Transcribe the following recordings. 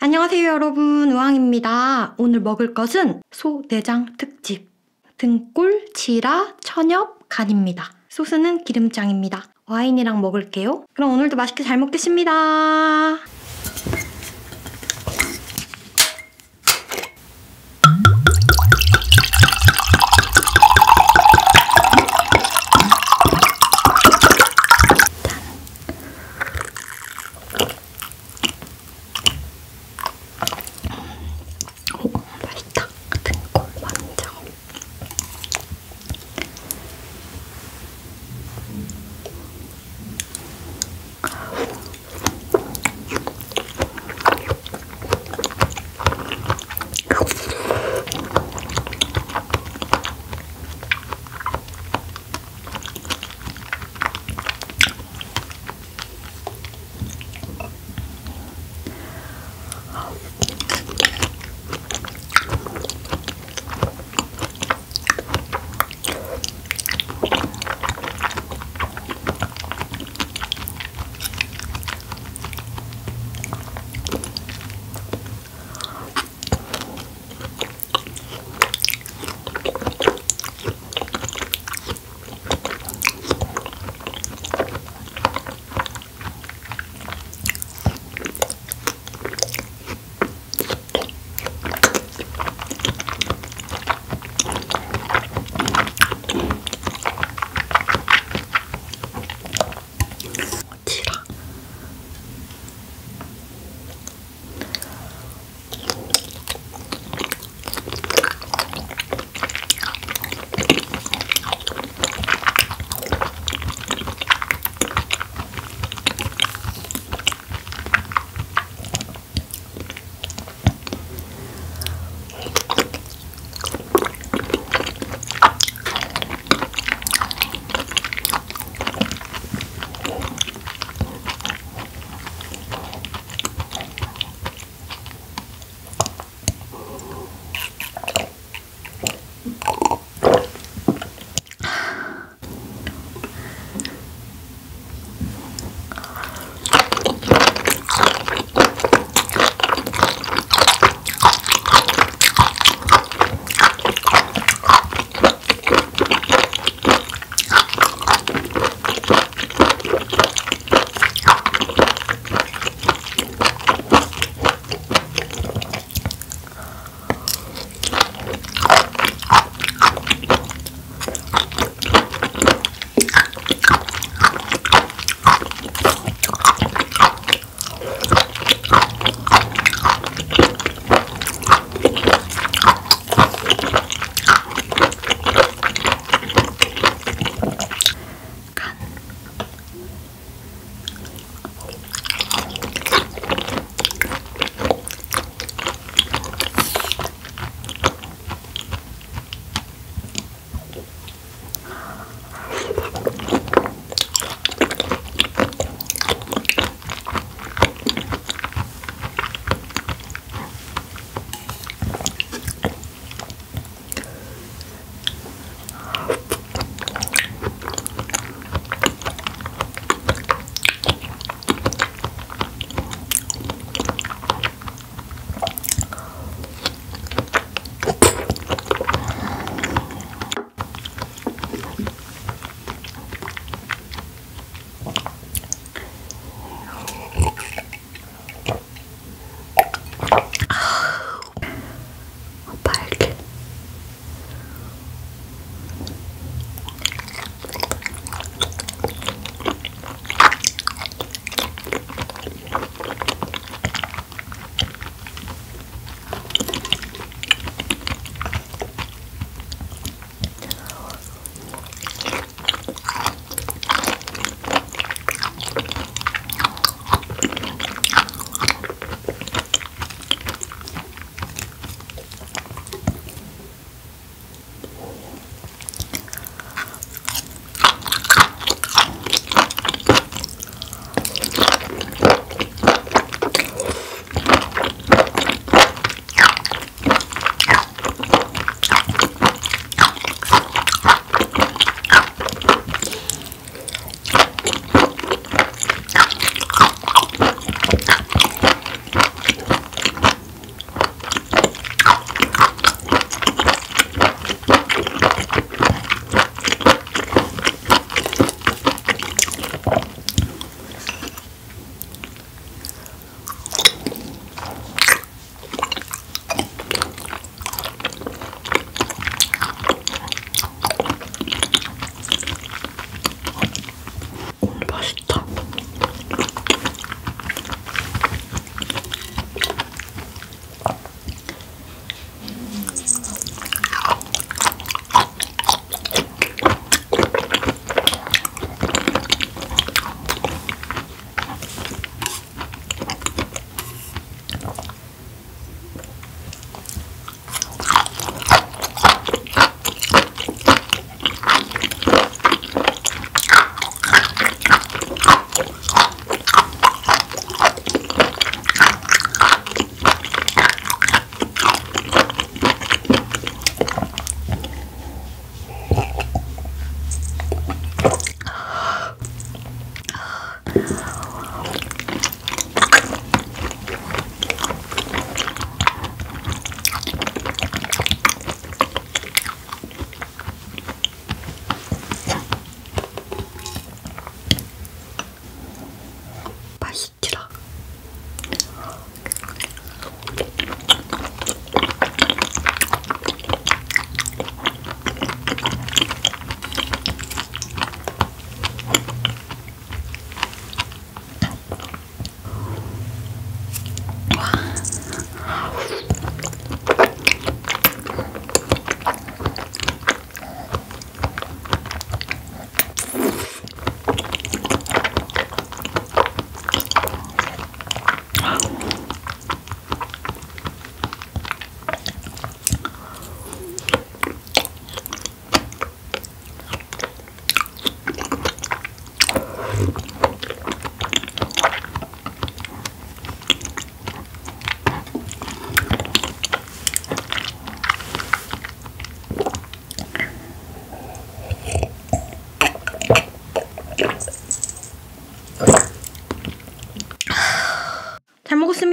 안녕하세요 여러분 우왕입니다. 오늘 먹을 것은 소 내장 특집 등골, 지라, 천엽, 간입니다. 소스는 기름장입니다. 와인이랑 먹을게요. 그럼 오늘도 맛있게 잘 먹겠습니다.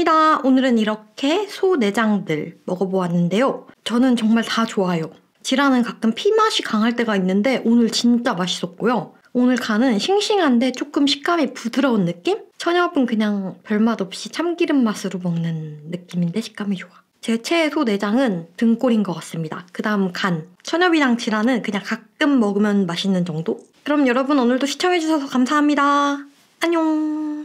잘 먹었습니다. 오늘은 이렇게 소 내장들 먹어보았는데요. 저는 정말 다 좋아요. 지라는 가끔 피맛이 강할 때가 있는데 오늘 진짜 맛있었고요. 오늘 간은 싱싱한데 조금 식감이 부드러운 느낌? 천엽은 그냥 별맛 없이 참기름 맛으로 먹는 느낌인데 식감이 좋아. 제 최애 소 내장은 등골인 것 같습니다. 그 다음 간. 천엽이랑 지라는 그냥 가끔 먹으면 맛있는 정도? 그럼 여러분 오늘도 시청해주셔서 감사합니다. 안녕.